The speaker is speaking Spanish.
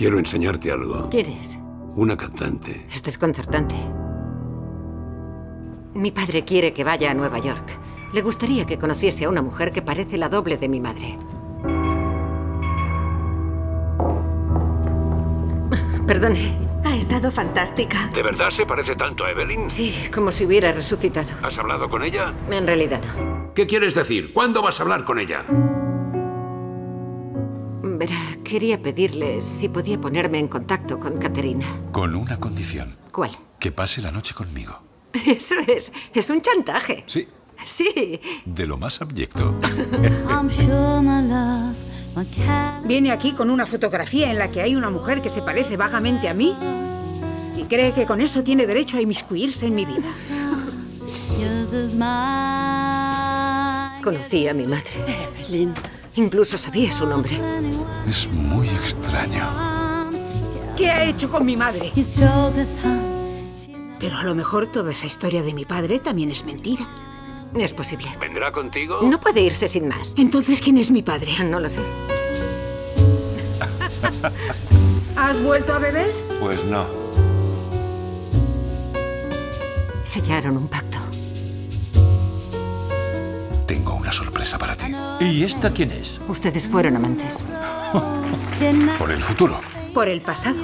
Quiero enseñarte algo. ¿Quién es? Una cantante. Es desconcertante. Mi padre quiere que vaya a Nueva York. Le gustaría que conociese a una mujer que parece la doble de mi madre. Perdone. Ha estado fantástica. ¿De verdad se parece tanto a Evelyn? Sí, como si hubiera resucitado. ¿Has hablado con ella? En realidad no. ¿Qué quieres decir? ¿Cuándo vas a hablar con ella? Verá, quería pedirle si podía ponerme en contacto con Caterina. Con una condición. ¿Cuál? Que pase la noche conmigo. Eso es. Es un chantaje. Sí. Sí. De lo más abyecto. Viene aquí con una fotografía en la que hay una mujer que se parece vagamente a mí y cree que con eso tiene derecho a inmiscuirse en mi vida. Conocí a mi madre. Evelyn. Incluso sabía su nombre. Es muy extraño. ¿Qué ha hecho con mi madre? Pero a lo mejor toda esa historia de mi padre también es mentira. Es posible. ¿Vendrá contigo? No puede irse sin más. Entonces, ¿quién es mi padre? No lo sé. ¿Has vuelto a beber? Pues no. Sellaron un pacto. Tengo una sorpresa para ti. ¿Y esta quién es? Ustedes fueron amantes. Por el futuro. Por el pasado.